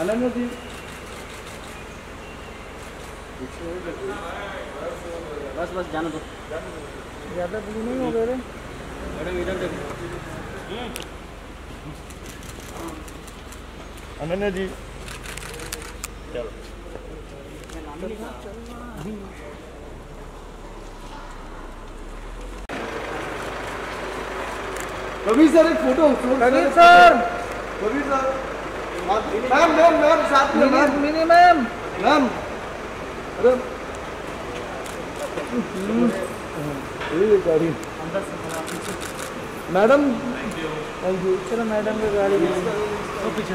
अनन्या जी बस बस जाना दो। ज़्यादा नहीं हो गए रे। मैडम इधर देखो। अनन्या जी चलो। कभी सर एक फ़ोटो कभी सर। कभी सर। मैम मैम मैम साथ में मैम। Mini ma'am. मैम अरे। ये गाड़ी मैडम थैंक यू चलो मैडम की गाड़ी तो पीछे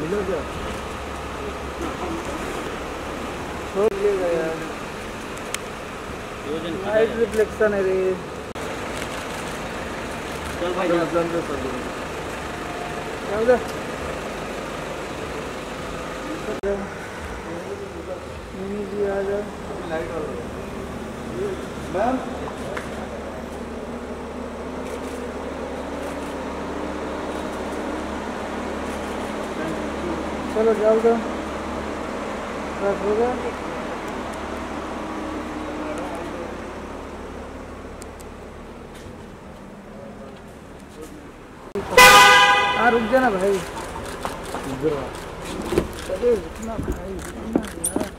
मिलो क्या? छोड़ लाइट रिफ्लेक्शन है रे। चल भाई चल जाओ। चल चल चल जा। मिनी जी आ जा। मैम चलो जाओ जाओ बस हो रुक जाना भाई। अरे रुकना भाई रुकना यार।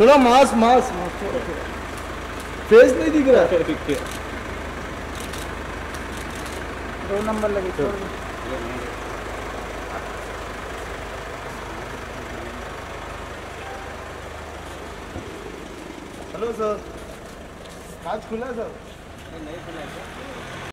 थोड़ा मास मास फेस नहीं दिख रहा। दो नंबर लगे हेलो सर आज खुला सर नहीं खुला है